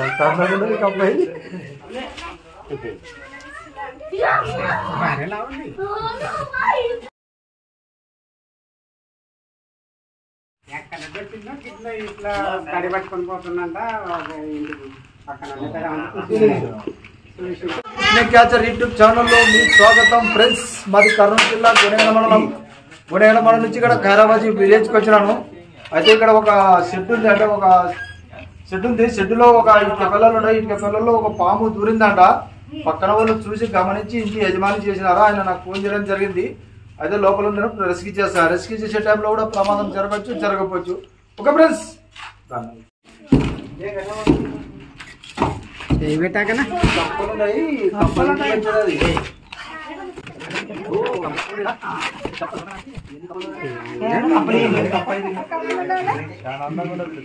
ఎంత అందంగా ఎక్కడ ఇట్లా ఇట్లా తడి పట్టుకొని పోతుందంట పక్కన క్యాచర్ యూట్యూబ్ ఛానల్లో మీ స్వాగతం ఫ్రెండ్స్ మాది కర్నూలు జిల్లా గుణేగల మండలం గుణేగల మండలం నుంచి ఇక్కడ ఖైరాబాద్ విలేజ్కి వచ్చినాను అయితే ఇక్కడ ఒక షెడ్ ఉంది అంటే ఒక షెడ్ ఉంది షెడ్లో ఒక ఇటుక పిల్లలు ఉన్నాయి. ఇటుక పిల్లల్లో ఒక పాము దూరిందంట. పక్కన వాళ్ళు చూసి గమనించి ఇంటి యజమాని చేసినారు? ఆయన నాకు ఫోన్ చేయడం జరిగింది. అయితే లోపల ఉన్న రెస్క్యూ చేస్తారు రెస్క్యూ చేసే టైంలో కూడా ప్రమాదం జరగచ్చు జరగకపోవచ్చు. Okay friends. ఉన్నాయి ఎంత అందంగా ఉన్నది ఈ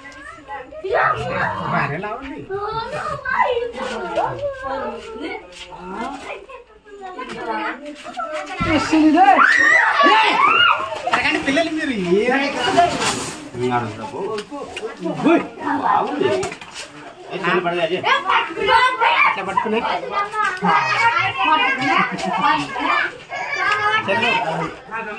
ఆ సలహా కూర్చుంది కదా, ఎండకి తప్పకుండా. భార్యలా ఉంది అడగండి పిల్లలు మీరు ఏ అట్లా పట్టుకునే ఒకటి వేసేదో బాగుంది.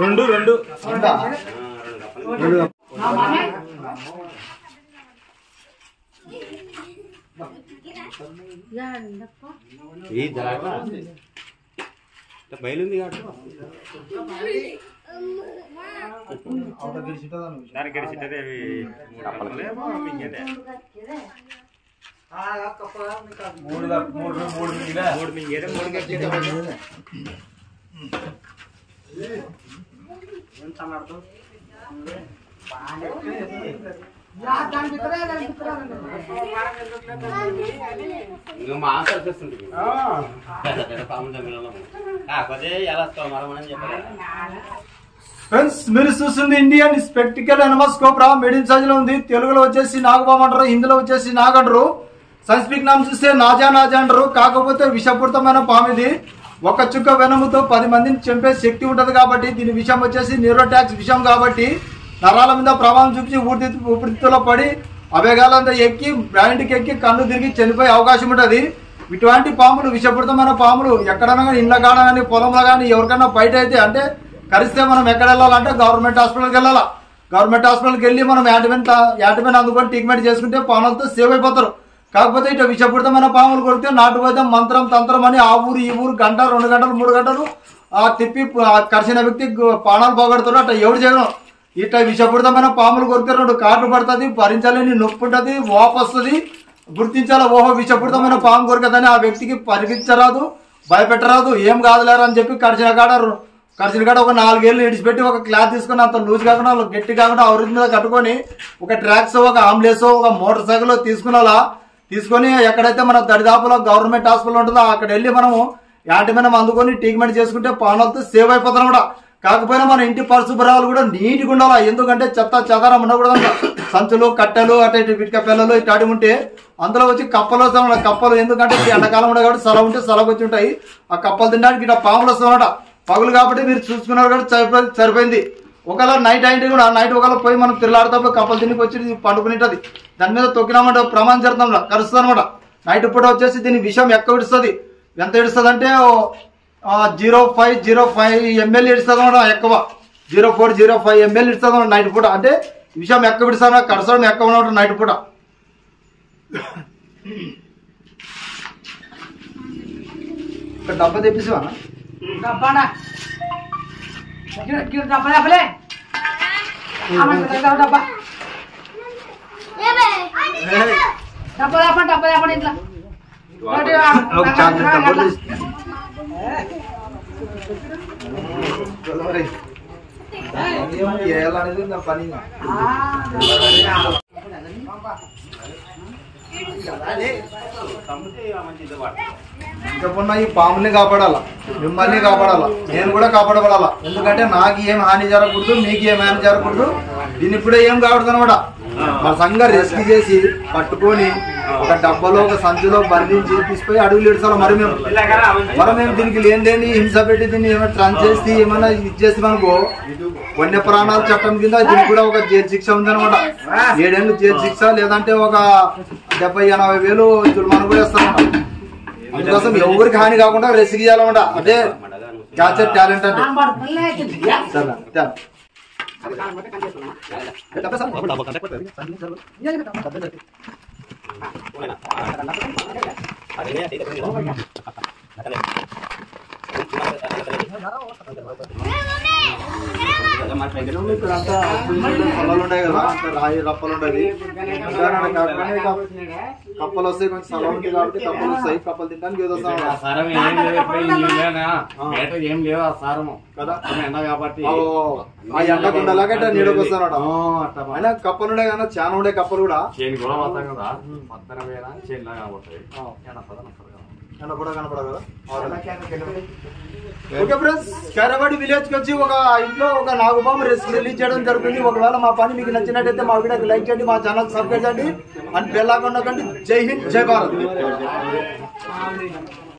రెండు రెండు. ఈ జరాగా బయలుంది కాబట్టి? దానికి గడిచిట్టదే అవి. మూడు మూడు మూడు మిగిలా మూడు మింగేదే మూడు గడిచిట్టే ఫ్రెండ్స్ మీరు చూస్తుంది ఇండియన్ స్పెక్టికల్ ఎనమస్కోప్ రా. మీడియం సైజ్లో ఉంది. తెలుగులో వచ్చేసి నాగబాబు అంటారు హిందీలో వచ్చేసి నాగంటారు. సైన్స్పిక్ నామ్ చూస్తే నాజా నాజా అంటారు. కాకపోతే విషపూరితమైన పాము ఇది. ఒక చుక్క వెనముతో పది మందిని చంపే శక్తి ఉంటుంది కాబట్టి దీని విషయం వచ్చేసి న్యూరోటాక్స్ విషయం కాబట్టి నరాల మీద ప్రభావం చూపించి ఊపిరి ఊపిరితిత్తులో పడి అవేగాలంతా ఎక్కి బ్రాండ్కి ఎక్కి కన్ను తిరిగి చనిపోయే అవకాశం ఉంటుంది. ఇటువంటి పాములు విషపూరితమైన పాములు ఎక్కడైనా కానీ ఇండ్ల కాడ కానీ పొలంలో కానీ ఎవరికైనా బయట అయితే అంటే కరిస్తే మనం ఎక్కడ వెళ్ళాలంటే గవర్నమెంట్ హాస్పిటల్కి వెళ్ళాలా. గవర్నమెంట్ హాస్పిటల్కి వెళ్ళి మనం యాటిమెన్ యాటిమెన్ అందుకొని ట్రీట్మెంట్ చేసుకుంటే పాములతో సేవ్ అయిపోతారు. కాకపోతే ఇటు విషపూరితమైన పాములు కొడితే నాటు వైద్యం మంత్రం తంత్రం అని ఆ ఊరు ఈ ఊరు గంట రెండు గంటలు మూడు గంటలు ఆ తిప్పి ఆ వ్యక్తి ప్రాణాలు పోగొడతారు అట్లా ఎవరు చేయడం. ఇట్లా విషపూరితమైన పాములు కొడితే రెండు కాటు పడుతుంది భరించలేని నొప్పి ఉంటుంది వాపు వస్తుంది. గుర్తించాలా? ఓహో విషపూరితమైన పాము కొరకదని ఆ వ్యక్తికి పరిగించరాదు భయపెట్టరాదు ఏం కాదులేరు అని చెప్పి కరిచిన కాడ కరిచిన కాడ ఒక నాలుగేళ్ళు ఇడిచిపెట్టి ఒక క్లాత్ తీసుకుని అంత లూజ్ కాకుండా గట్టి కాకుండా అవరి మీద కట్టుకొని ఒక ట్రాక్స్ ఒక ఆంబులెన్స్ ఒక మోటార్ సైకిల్ తీసుకున్నాలా తీసుకొని ఎక్కడైతే మన దరిదాపులో గవర్నమెంట్ హాస్పిటల్ ఉంటుందో అక్కడ వెళ్ళి మనము యాంటి మనం అందుకొని ట్రీట్మెంట్ చేసుకుంటే పానాలతో సేవ్ అయిపోతాం కూడా. కాకపోయినా మన ఇంటి పరిశుభ్రాలు కూడా నీట్గా ఉండాలి? ఎందుకంటే చెత్త చెదారం ఉండకూడదు సంచులు కట్టెలు అటు ఇటు విటిక పిల్లలు అడిగి ఉంటే అందులో వచ్చి కప్పలు వస్తాం కప్పలు ఎందుకంటే ఎండాకాలం ఉండదు కాబట్టి సలవ ఉంటే సెలవు వచ్చి ఉంటాయి. ఆ కప్పలు తినడానికి ఇట్లా పాములు వస్తామన్నమాట పగులు కాబట్టి మీరు చూసుకున్నారు కాబట్టి సరిపోయింది. ఒకవేళ నైట్ అయితే కూడా నైట్ ఒకవేళ పోయి మనం తిరలాడుతా కప్పలు తినికి వచ్చి పండుకునేటది. దాని మీద తొక్కినామంటే ప్రమాణం జరుగుతాం కరుస్తుంది అనమాట నైట్ పూట వచ్చేసి దీని విషం ఎక్కువ ఇడుస్తుంది ఎంత ఇడుస్తుంది అంటే zero five zero five ml ఇడుస్తుంది అనమాట ఎక్కువ. Zero four zero five ml ఇడుస్తుంది అనమాట నైట్ పూట. అంటే విషం ఎక్కువ ఇడుస్తుంది కరసడం ఎక్కువ ఉన్నమాట నైట్ పూట. ఒక డబ్బా తెప్పిసివా డబ్బానా? గిర- గిర డబ్బా డబ్బలే డబ్బా డబ్బా డబ్బా డబ్బా డబ్బా ఇంట్లో ఒకటి ఆ- ఒక చార్జర్ డబ్బా తీసి చేయాలనేది నా పని చెప్పకుండా ఈ పాముని కాపాడాలా? మిమ్మల్ని కాపాడాలా? నేను కూడా కాపాడబడాలా? ఎందుకంటే నాకు ఏం హాని జరగకూడదు మీకు ఏం హాని జరగకూడదు. దీన్ని ఇప్పుడే ఏం కావడదు అనమాట మన సంఘ రెస్క్యూ చేసి పట్టుకొని ఒక డబ్బాలో ఒక సంచిలో బంధించి తీసుకుపోయి అడుగులు ఇడసాలి మరి మేము? మనం మేము దీనికి లేని లేని హింస పెట్టి దీన్ని ఏమైనా ట్రాన్స్ చేసి ఏమైనా ఇది చేసి మనకు వన్య ప్రాణాల చట్టం కింద దీనికి కూడా ఒక జైలు శిక్ష ఉందన్నమాట. ఏడేళ్ళు జైలు శిక్ష లేదంటే ఒక డెబ్బై ఎనభై వేలు మనం కూడా వేస్తారన్నమాట అందుకోసం ఎవరికి హాని కాకుండా రెసిక్ చేయాలన్నమాట. అదే క్యాచర్ టాలెంట్ అంటే. సరే, ఇక్కడ అంతా పొలాలు ఉంటాయి కదా అంతా రాయి రప్పలు కప్పలు వస్తాయి కొంచెం స్థలం ఉంది కాబట్టి కప్పలు వస్తాయి కప్పలు తినడానికి ఏదో సారం ఏం లేవు ఆ. సారము. కదా? ఎండ కాబట్టి. ఆ ఎండ కుండలాగా ఇట్లా నీడకు వస్తానట ఆ, అట్లా అయినా కప్పలు ఉండే కదా చాలా ఉండే కప్పలు కూడా. చేను కూడా పోతాం కదా. పోయినా చేను లాగా కూడా కనపడదు? ఓకే ఫ్రెండ్స్ కేరవాడి విలేజ్కి వచ్చి ఒక ఇంట్లో ఒక నాగుబాము రెస్క్యూ రిలీజ్ చేయడం జరుగుతుంది. ఒకవేళ మా పని మీకు నచ్చినట్టయితే మా వీడియోకి లైక్ చేయండి మా ఛానల్ సబ్స్క్రైబ్ చేయండి. అండ్ బెల్ ఐకాన్ నొక్కండి. జై హింద్ జై భారత్.